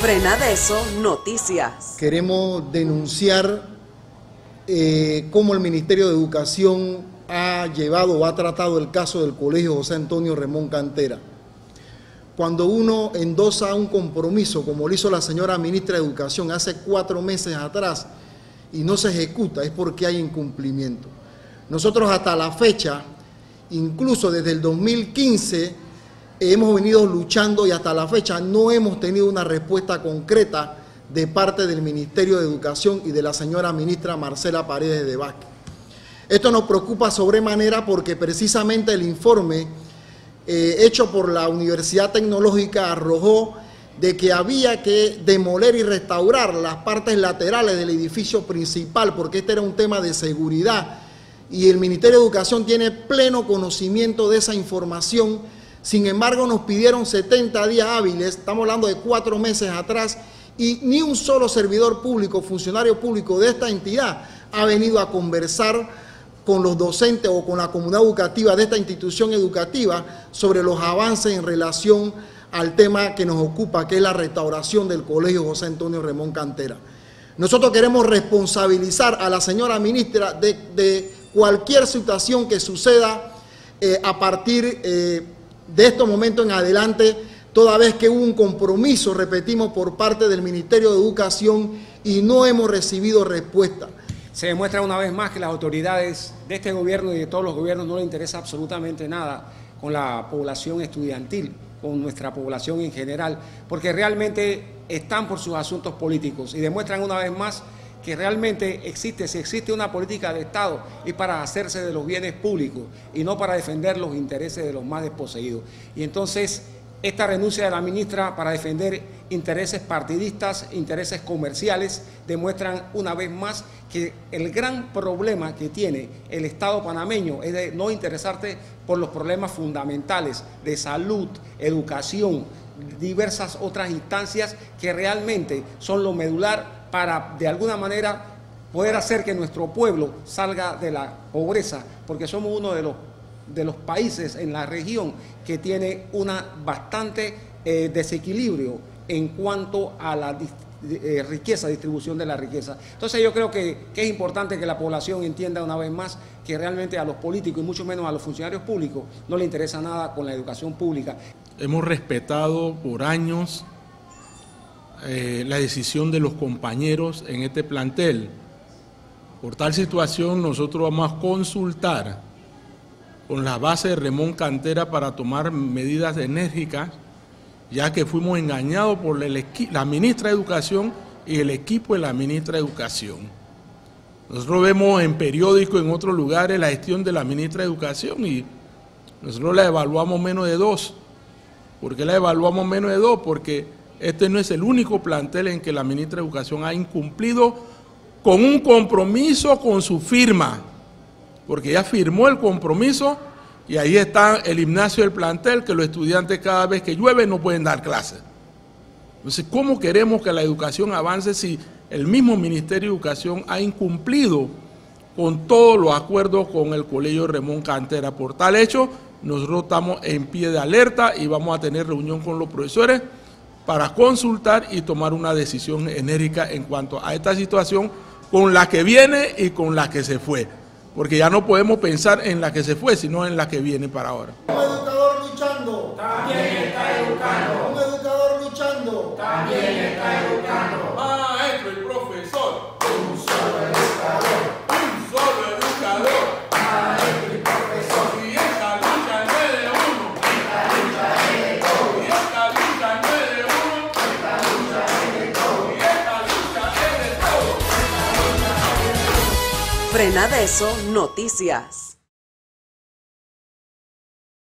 Frena de eso, noticias. Queremos denunciar eh, cómo el Ministerio de Educación ha llevado o ha tratado el caso del Colegio José Antonio Remón Cantera. Cuando uno endosa un compromiso, como lo hizo la señora ministra de Educación hace cuatro meses atrás, y no se ejecuta, es porque hay incumplimiento. Nosotros hasta la fecha, incluso desde el 2015, hemos venido luchando y hasta la fecha no hemos tenido una respuesta concreta de parte del Ministerio de Educación y de la señora ministra Marcela Paredes de Vázquez. Esto nos preocupa sobremanera porque precisamente el informe eh, hecho por la Universidad Tecnológica arrojó de que había que demoler y restaurar las partes laterales del edificio principal porque este era un tema de seguridad y el Ministerio de Educación tiene pleno conocimiento de esa información sin embargo, nos pidieron 70 días hábiles, estamos hablando de cuatro meses atrás, y ni un solo servidor público, funcionario público de esta entidad ha venido a conversar con los docentes o con la comunidad educativa de esta institución educativa sobre los avances en relación al tema que nos ocupa, que es la restauración del Colegio José Antonio Remón Cantera. Nosotros queremos responsabilizar a la señora ministra de, cualquier situación que suceda eh, a partir eh, de estos momentos en adelante, toda vez que hubo un compromiso, repetimos, por parte del Ministerio de Educación y no hemos recibido respuesta. Se demuestra una vez más que las autoridades de este gobierno y de todos los gobiernos no les interesa absolutamente nada con la población estudiantil, con nuestra población en general, porque realmente están por sus asuntos políticos y demuestran una vez más que realmente existe, si existe una política de Estado, es para hacerse de los bienes públicos y no para defender los intereses de los más desposeídos. Y entonces, esta renuncia de la ministra para defender intereses partidistas, intereses comerciales, demuestran una vez más que el gran problema que tiene el Estado panameño es de no interesarte por los problemas fundamentales de salud, educación, diversas otras instancias que realmente son lo medular para de alguna manera poder hacer que nuestro pueblo salga de la pobreza, porque somos uno de los, de los países en la región que tiene una bastante eh, desequilibrio en cuanto a la eh, riqueza, distribución de la riqueza. Entonces yo creo que, que, es importante que la población entienda una vez más que realmente a los políticos y mucho menos a los funcionarios públicos no le interesa nada con la educación pública. Hemos respetado por años eh, la decisión de los compañeros en este plantel. Por tal situación, nosotros vamos a consultar con la base de Remón Cantera para tomar medidas enérgicas, ya que fuimos engañados por la ministra de Educación y el equipo de la ministra de Educación. Nosotros vemos en periódicos, en otros lugares, la gestión de la ministra de Educación y nosotros la evaluamos menos de dos. ¿Por qué la evaluamos menos de dos? Porque este no es el único plantel en que la ministra de Educación ha incumplido con un compromiso con su firma, porque ya firmó el compromiso y ahí está el gimnasio del plantel, que los estudiantes cada vez que llueve no pueden dar clases. Entonces, ¿cómo queremos que la educación avance si el mismo Ministerio de Educación ha incumplido con todos los acuerdos con el Colegio Remón Cantera? Por tal hecho, nosotros estamos en pie de alerta y vamos a tener reunión con los profesores para consultar y tomar una decisión enérgica en cuanto a esta situación con la que viene y con la que se fue. Porque ya no podemos pensar en la que se fue, sino en la que viene para ahora. Un educador luchando. También está educando. Un educador luchando. También está educando. Frena de eso, noticias.